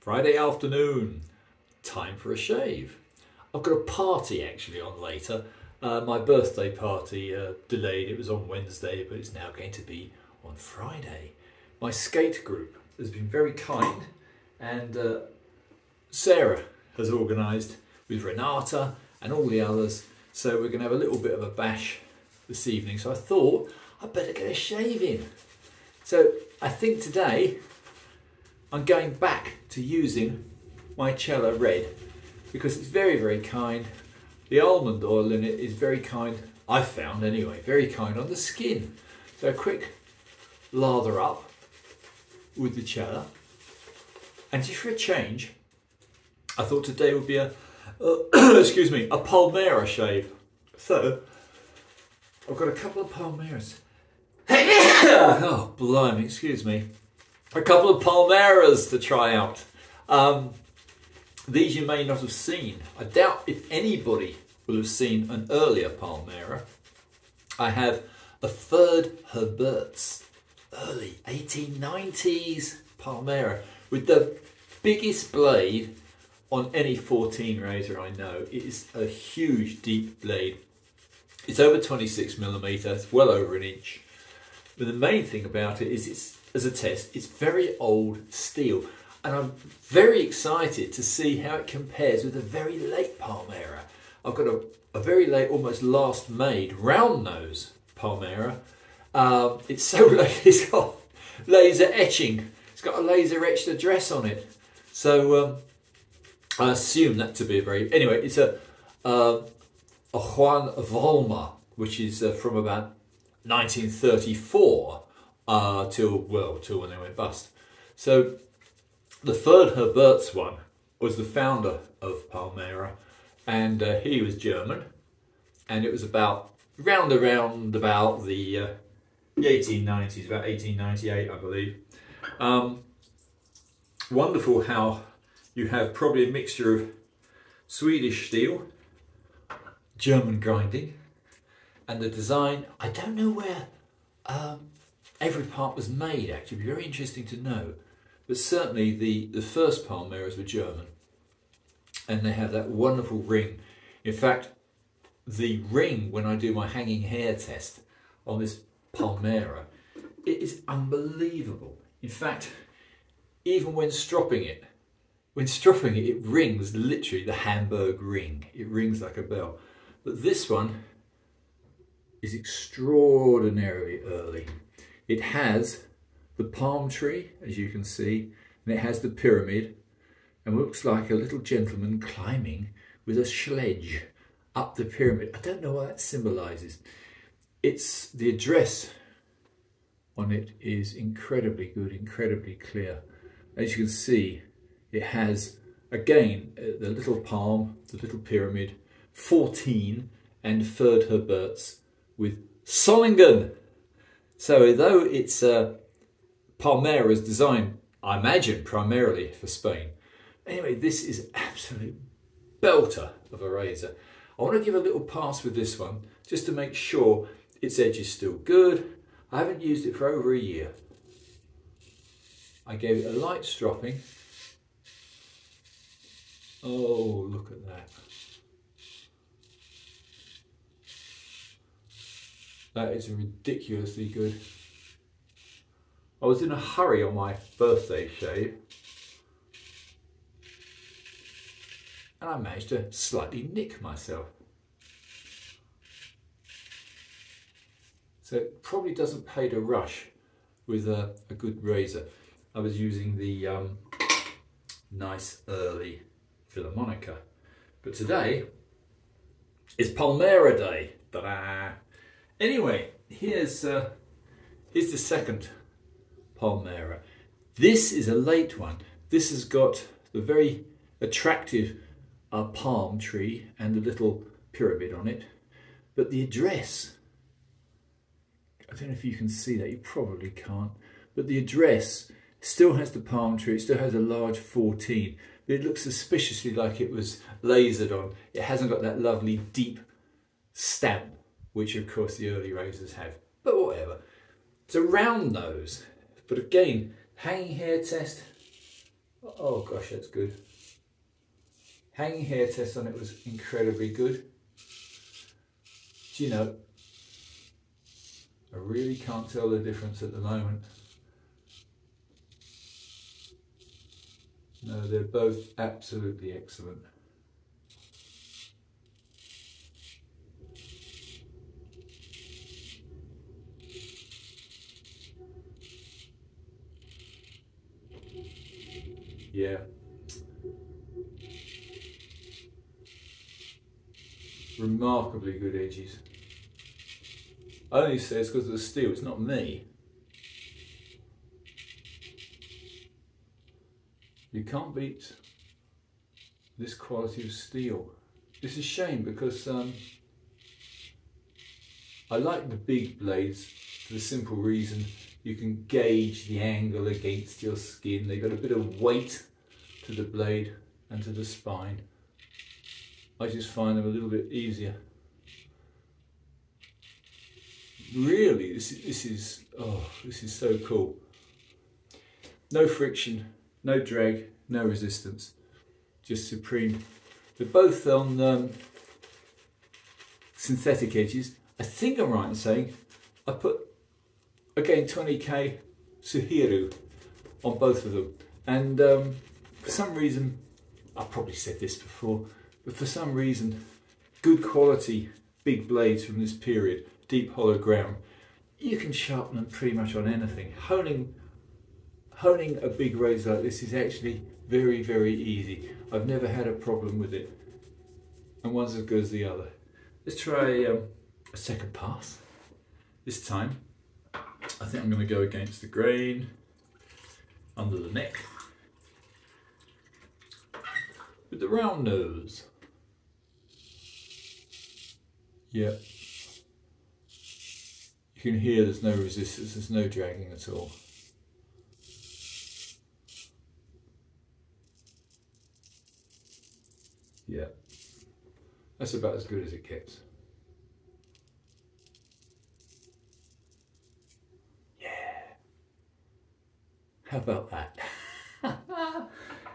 Friday afternoon, time for a shave. I've got a party actually on later. Uh, my birthday party uh, delayed, it was on Wednesday, but it's now going to be on Friday. My skate group has been very kind and uh, Sarah has organised with Renata and all the others. So we're going to have a little bit of a bash this evening. So I thought I'd better get a shave in. So I think today I'm going back to using my Cella Red because it's very, very kind. The almond oil in it is very kind, I've found anyway, very kind on the skin. So a quick lather up with the Cella. And just for a change, I thought today would be a, uh, excuse me, a Palmera shave. So, I've got a couple of Palmeras. oh, blimey, excuse me. A couple of Palmeras to try out. Um, these you may not have seen. I doubt if anybody will have seen an earlier Palmera. I have a third Herbertz early 1890s Palmera with the biggest blade on any 14 razor I know. It is a huge deep blade. It's over 26 millimeters, well over an inch. But the main thing about it is it's, as a test, it's very old steel. And I'm very excited to see how it compares with a very late Palmera. I've got a, a very late, almost last made round nose Palmera. Um, it's so late, it's got laser etching. It's got a laser etched address on it. So um, I assume that to be a very, anyway, it's a, uh, a Juan Vollmer, which is uh, from about 1934 uh, till, well, till when they went bust. So the third Herbertz one was the founder of Palmera and uh, he was German and it was about round around about the, uh, the 1890s, about 1898 I believe. Um, wonderful how you have probably a mixture of Swedish steel, German grinding, and the design, I don't know where um, every part was made actually, It'd be very interesting to know. But certainly the, the first Palmeras were German. And they have that wonderful ring. In fact, the ring, when I do my hanging hair test on this Palmera, it is unbelievable. In fact, even when stropping it, when stropping it, it rings literally the Hamburg ring. It rings like a bell. But this one is extraordinarily early. It has the palm tree, as you can see, and it has the pyramid, and looks like a little gentleman climbing with a sledge up the pyramid. I don't know what that symbolises. It's the address on it is incredibly good, incredibly clear. As you can see, it has, again, uh, the little palm, the little pyramid, 14 and third Herbertz with Solingen. So though it's uh, Palmera's design, I imagine, primarily for Spain. Anyway, this is absolute belter of a razor. I want to give a little pass with this one, just to make sure its edge is still good. I haven't used it for over a year. I gave it a light stropping. Oh, look at that. That is ridiculously good. I was in a hurry on my birthday shave. And I managed to slightly nick myself. So it probably doesn't pay to rush with a, a good razor. I was using the um, nice early Filarmonica. But today is Palmera Day. Ta-da! Anyway, here's, uh, here's the second Palmera. This is a late one. This has got the very attractive uh, palm tree and the little pyramid on it. But the address, I don't know if you can see that, you probably can't, but the address still has the palm tree, it still has a large 14, but it looks suspiciously like it was lasered on. It hasn't got that lovely deep stamp which of course the early razors have, but whatever. It's a round nose, but again, hanging hair test, Oh gosh, that's good. Hanging hair test on it was incredibly good. Do you know, I really can't tell the difference at the moment. No, they're both absolutely excellent. Yeah. Remarkably good edges. I only say it's because of the steel, it's not me. You can't beat this quality of steel. It's a shame because um, I like the big blades for the simple reason you can gauge the angle against your skin. They've got a bit of weight to the blade and to the spine. I just find them a little bit easier. Really, this is, this is, oh, this is so cool. No friction, no drag, no resistance, just supreme. They're both on um, synthetic edges. I think I'm right in saying I put, again, 20k Suehiro on both of them. And um, for some reason, I've probably said this before, but for some reason, good quality big blades from this period, deep hollow ground, you can sharpen them pretty much on anything. Honing honing a big razor like this is actually very, very easy. I've never had a problem with it. And one's as good as the other. Let's try um, a second pass. This time, I think I'm going to go against the grain, under the neck, with the round nose. Yep. You can hear there's no resistance, there's no dragging at all. Yeah, that's about as good as it gets. How about that?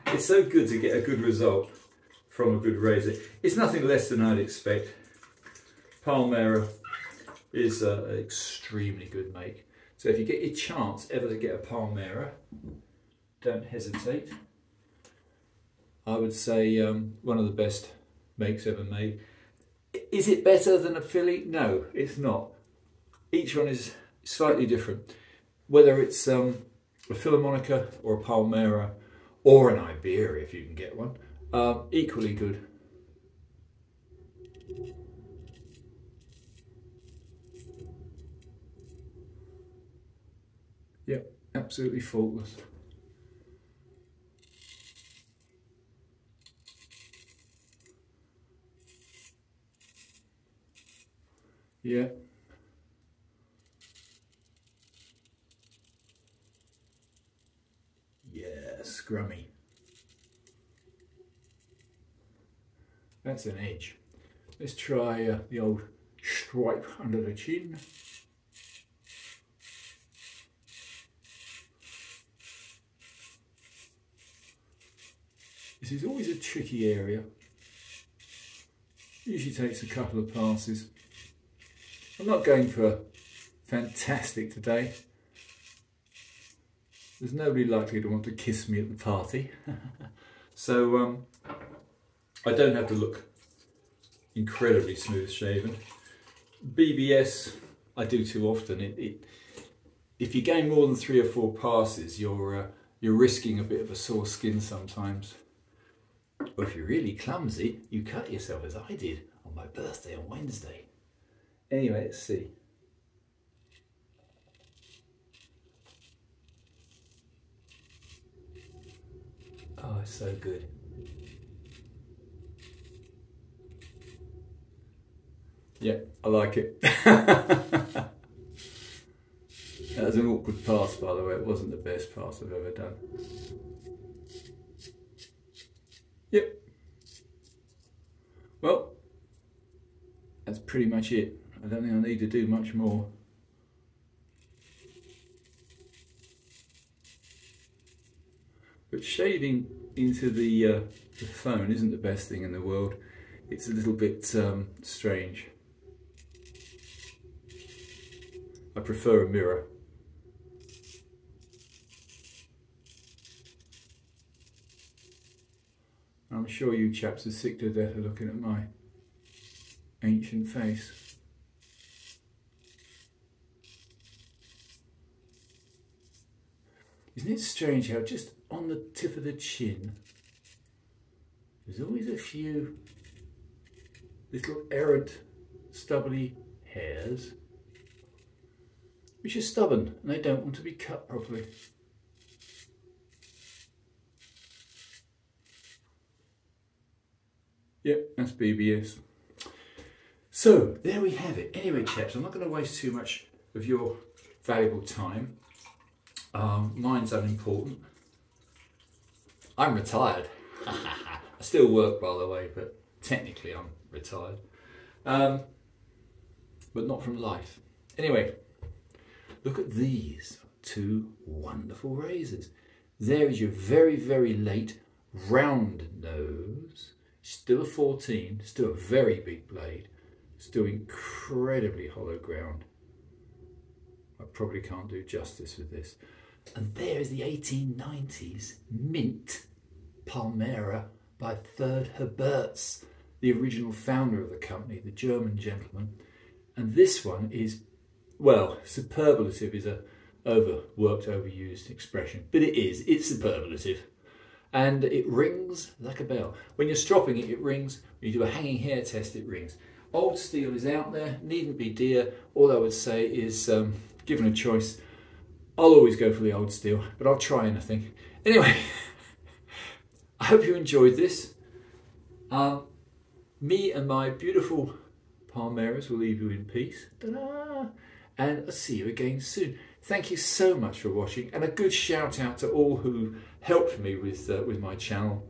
it's so good to get a good result from a good razor. It's nothing less than I'd expect. Palmera is uh, an extremely good make. So if you get your chance ever to get a Palmera, don't hesitate. I would say um, one of the best makes ever made. Is it better than a Philly? No, it's not. Each one is slightly different. Whether it's um, a Filarmonica or a Palmera or an Iberia if you can get one, uh, equally good. Yep, absolutely faultless. Yeah. Yeah, scrummy. That's an edge. Let's try uh, the old stripe under the chin. This is always a tricky area. Usually takes a couple of passes. I'm not going for fantastic today. There's nobody likely to want to kiss me at the party. so um, I don't have to look incredibly smooth shaven. BBS I do too often. It, it, if you gain more than three or four passes, you're uh, you're risking a bit of a sore skin sometimes. Or if you're really clumsy, you cut yourself as I did on my birthday on Wednesday. Anyway, let's see. Oh, it's so good. Yeah, I like it. that was an awkward pass, by the way. It wasn't the best pass I've ever done. Yep. Well, that's pretty much it. I don't think I need to do much more. But shaving into the, uh, the phone isn't the best thing in the world. It's a little bit um, strange. I prefer a mirror. I'm sure you chaps are sick to death of looking at my ancient face. Isn't it strange how just on the tip of the chin there's always a few little errant stubbly hairs which are stubborn and they don't want to be cut properly. Yep, that's BBS. So there we have it. Anyway, chaps, I'm not going to waste too much of your valuable time. Um, mine's unimportant. I'm retired. I still work, by the way, but technically I'm retired. Um, but not from life. Anyway, look at these two wonderful razors. There is your very, very late round nose Still a 14, still a very big blade, still incredibly hollow ground. I probably can't do justice with this. And there is the 1890s Mint Palmera by Third Herbertz, the original founder of the company, the German gentleman. And this one is, well, superlative is a overworked, overused expression, but it is, it's superlative and it rings like a bell. When you're stropping it, it rings. When you do a hanging hair test, it rings. Old steel is out there, needn't be dear. All I would say is, um, given a choice, I'll always go for the old steel, but I'll try anything. Anyway, I hope you enjoyed this. Um, me and my beautiful Palmeras will leave you in peace. And I'll see you again soon. Thank you so much for watching and a good shout out to all who helped me with, uh, with my channel,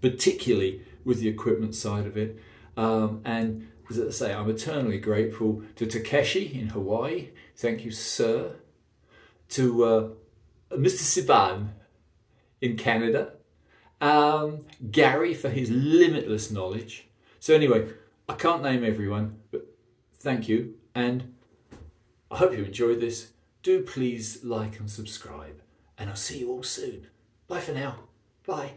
particularly with the equipment side of it. Um, and as I say, I'm eternally grateful to Takeshi in Hawaii. Thank you, sir. To uh, Mr. Sivan in Canada. Um, Gary for his limitless knowledge. So anyway, I can't name everyone, but thank you. And I hope you enjoyed this do please like and subscribe, and I'll see you all soon. Bye for now. Bye.